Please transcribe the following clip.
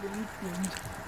Muito lindo.